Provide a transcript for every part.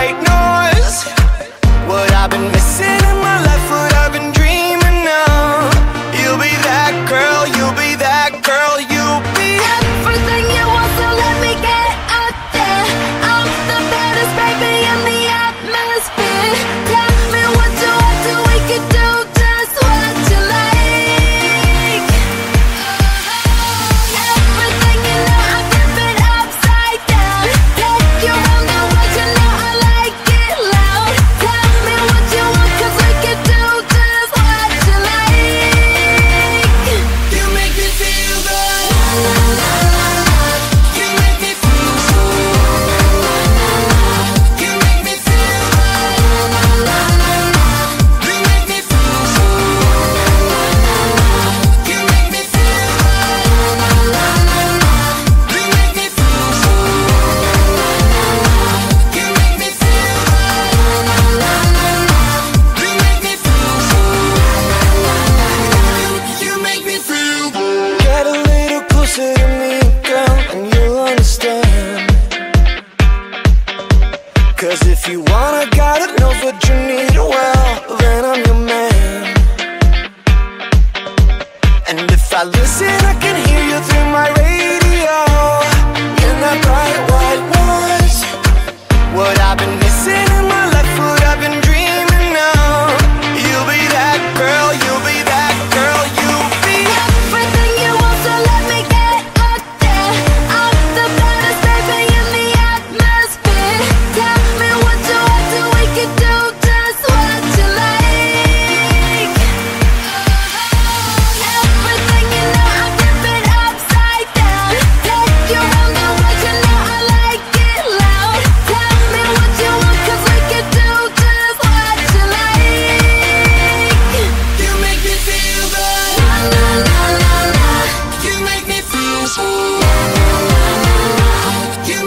Cause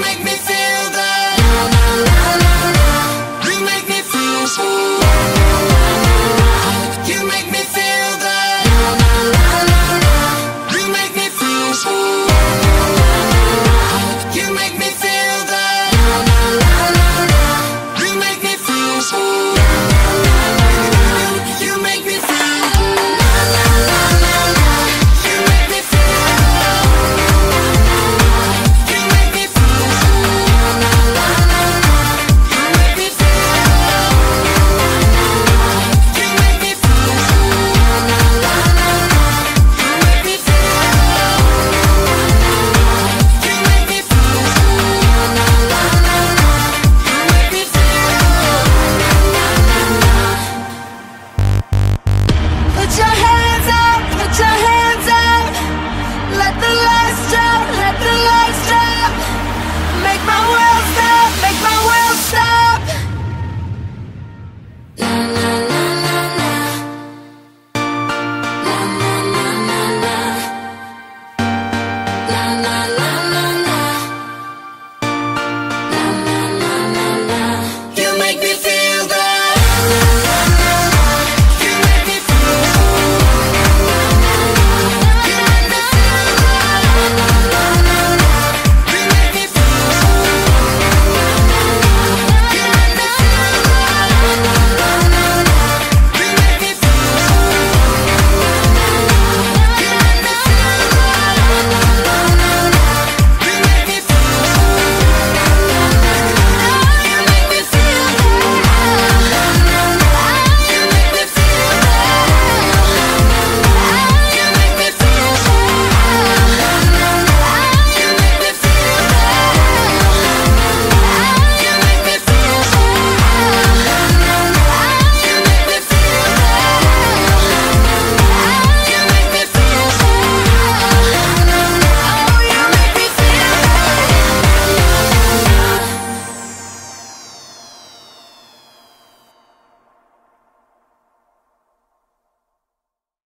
make me feel